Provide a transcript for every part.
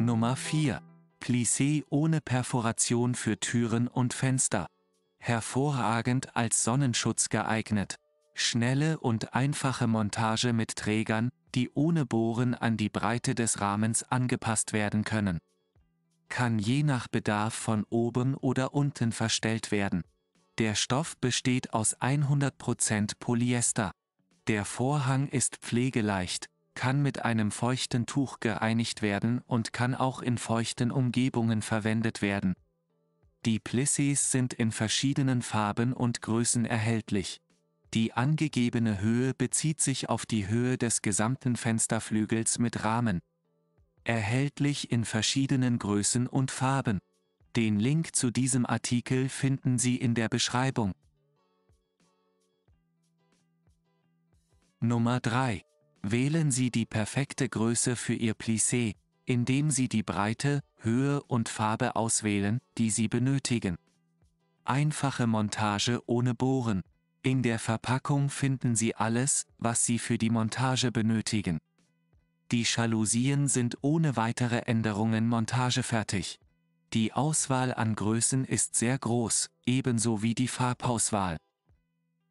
Nummer 4. Plissé ohne Perforation für Türen und Fenster. Hervorragend als Sonnenschutz geeignet. Schnelle und einfache Montage mit Trägern, die ohne Bohren an die Breite des Rahmens angepasst werden können. Kann je nach Bedarf von oben oder unten verstellt werden. Der Stoff besteht aus 100% Polyester. Der Vorhang ist pflegeleicht, kann mit einem feuchten Tuch gereinigt werden und kann auch in feuchten Umgebungen verwendet werden. Die Plissés sind in verschiedenen Farben und Größen erhältlich. Die angegebene Höhe bezieht sich auf die Höhe des gesamten Fensterflügels mit Rahmen. Erhältlich in verschiedenen Größen und Farben. Den Link zu diesem Artikel finden Sie in der Beschreibung. Nummer 3. Wählen Sie die perfekte Größe für Ihr Plissé, indem Sie die Breite, Höhe und Farbe auswählen, die Sie benötigen. Einfache Montage ohne Bohren. In der Verpackung finden Sie alles, was Sie für die Montage benötigen. Die Jalousien sind ohne weitere Änderungen montagefertig. Die Auswahl an Größen ist sehr groß, ebenso wie die Farbauswahl.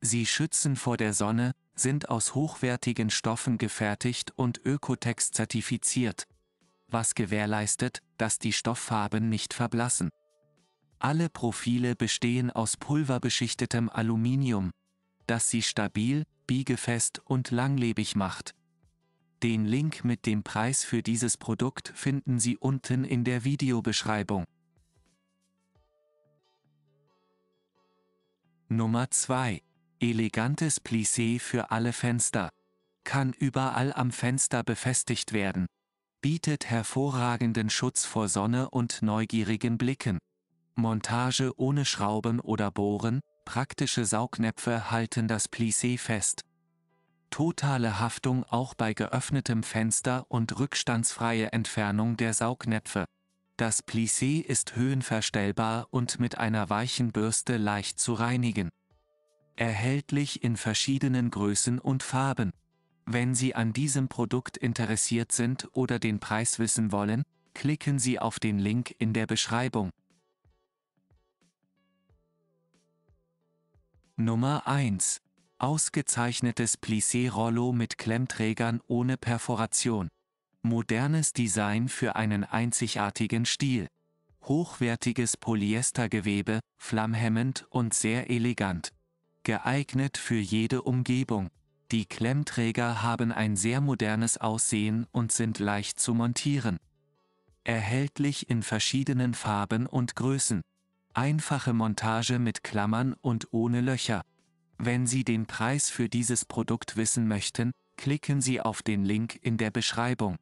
Sie schützen vor der Sonne, sind aus hochwertigen Stoffen gefertigt und Ökotex zertifiziert, was gewährleistet, dass die Stofffarben nicht verblassen. Alle Profile bestehen aus pulverbeschichtetem Aluminium, das sie stabil, biegefest und langlebig macht. Den Link mit dem Preis für dieses Produkt finden Sie unten in der Videobeschreibung. Nummer 2. Elegantes Plissé für alle Fenster. Kann überall am Fenster befestigt werden. Bietet hervorragenden Schutz vor Sonne und neugierigen Blicken. Montage ohne Schrauben oder Bohren, Praktische Saugnäpfe halten das Plissé fest. Totale Haftung auch bei geöffnetem Fenster und rückstandsfreie Entfernung der Saugnäpfe. Das Plissé ist höhenverstellbar und mit einer weichen Bürste leicht zu reinigen. Erhältlich in verschiedenen Größen und Farben. Wenn Sie an diesem Produkt interessiert sind oder den Preis wissen wollen, klicken Sie auf den Link in der Beschreibung. Nummer 1. Ausgezeichnetes Plissé-Rollo mit Klemmträgern ohne Perforation. Modernes Design für einen einzigartigen Stil. Hochwertiges Polyestergewebe, flammhemmend und sehr elegant. Geeignet für jede Umgebung. Die Klemmträger haben ein sehr modernes Aussehen und sind leicht zu montieren. Erhältlich in verschiedenen Farben und Größen. Einfache Montage mit Klammern und ohne Löcher. Wenn Sie den Preis für dieses Produkt wissen möchten, klicken Sie auf den Link in der Beschreibung.